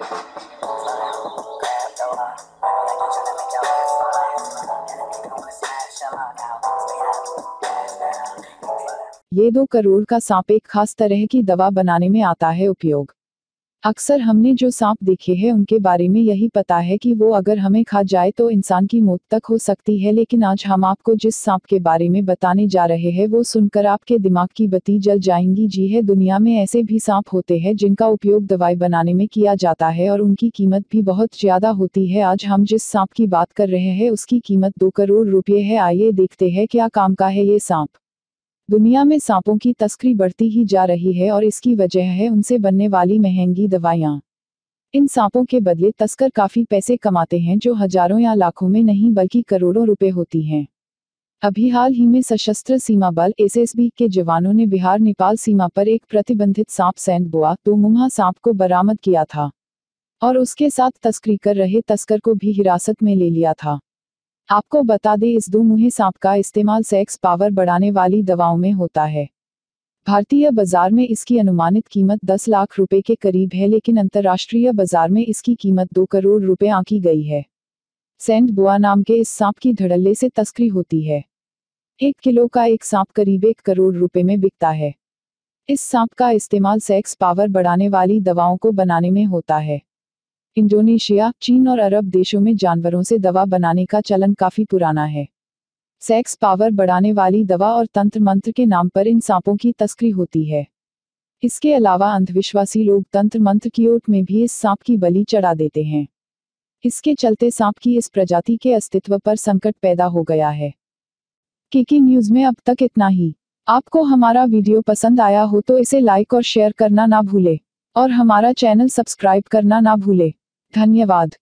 ये दो करोड़ का सांप एक खास तरह की दवा बनाने में आता है उपयोग। अक्सर हमने जो सांप देखे हैं, उनके बारे में यही पता है कि वो अगर हमें खा जाए तो इंसान की मौत तक हो सकती है, लेकिन आज हम आपको जिस सांप के बारे में बताने जा रहे हैं, वो सुनकर आपके दिमाग की बत्ती जल जाएँगी। जी है, दुनिया में ऐसे भी सांप होते हैं जिनका उपयोग दवाई बनाने में किया जाता है और उनकी कीमत भी बहुत ज़्यादा होती है। आज हम जिस सांप की बात कर रहे हैं, उसकी कीमत दो करोड़ रुपये है। आइए देखते हैं क्या काम का है ये सांप। दुनिया में सांपों की तस्करी बढ़ती ही जा रही है और इसकी वजह है उनसे बनने वाली महँगी दवाइयाँ। इन सांपों के बदले तस्कर काफ़ी पैसे कमाते हैं जो हज़ारों या लाखों में नहीं बल्कि करोड़ों रुपए होती हैं। अभी हाल ही में सशस्त्र सीमा बल एसएसबी के जवानों ने बिहार नेपाल सीमा पर एक प्रतिबंधित सांप सैंड बोआ तो मुहा सांप को बरामद किया था और उसके साथ तस्करी कर रहे तस्कर को भी हिरासत में ले लिया था। आपको बता दें, इस दो मुहे सांप का इस्तेमाल सेक्स पावर बढ़ाने वाली दवाओं में होता है। भारतीय बाज़ार में इसकी अनुमानित कीमत 10 लाख रुपए के करीब है, लेकिन अंतर्राष्ट्रीय बाज़ार में इसकी कीमत 2 करोड़ रुपए आंकी गई है। सेंट बुआ नाम के इस सांप की धड़ल्ले से तस्करी होती है। एक किलो का एक सांप करीब एक करोड़ रुपए में बिकता है। इस सांप का इस्तेमाल सेक्स पावर बढ़ाने वाली दवाओं को बनाने में होता है। इंडोनेशिया, चीन और अरब देशों में जानवरों से दवा बनाने का चलन काफ़ी पुराना है। सेक्स पावर बढ़ाने वाली दवा और तंत्र मंत्र के नाम पर इन सांपों की तस्करी होती है। इसके अलावा अंधविश्वासी लोग तंत्र मंत्र की ओट में भी इस सांप की बलि चढ़ा देते हैं। इसके चलते सांप की इस प्रजाति के अस्तित्व पर संकट पैदा हो गया है। केकी न्यूज़ में अब तक इतना ही। आपको हमारा वीडियो पसंद आया हो तो इसे लाइक और शेयर करना ना भूले। और हमारा चैनल सब्सक्राइब करना ना भूले। धन्यवाद।